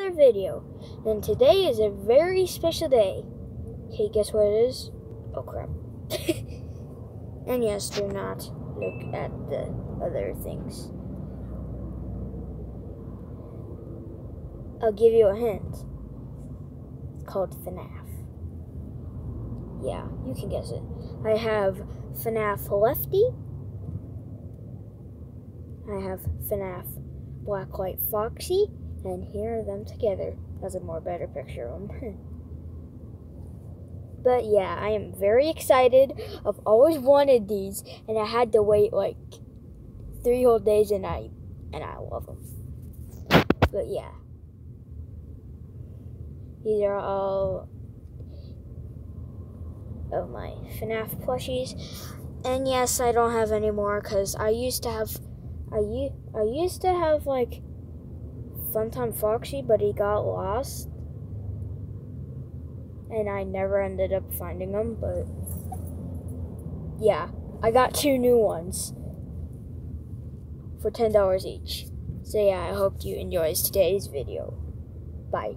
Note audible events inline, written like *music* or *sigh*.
another video. And today is a very special day. Okay, guess what it is? Oh crap. *laughs* and yes, do not look at the other things. I'll give you a hint. It's called FNAF. Yeah, you can guess it. I have FNAF Lefty. I have FNAF Blacklight Foxy. And here are them together. as a more better picture of them. but yeah, I am very excited. I've always wanted these, and I had to wait like three whole days, and I and I love them. But yeah, these are all of my FNAF plushies. And yes, I don't have any more because I used to have, I, I used to have like Funtime Foxy, but he got lost. And I never ended up finding him, but yeah, I got two new ones for $10 each. So yeah, I hope you enjoyed today's video. Bye.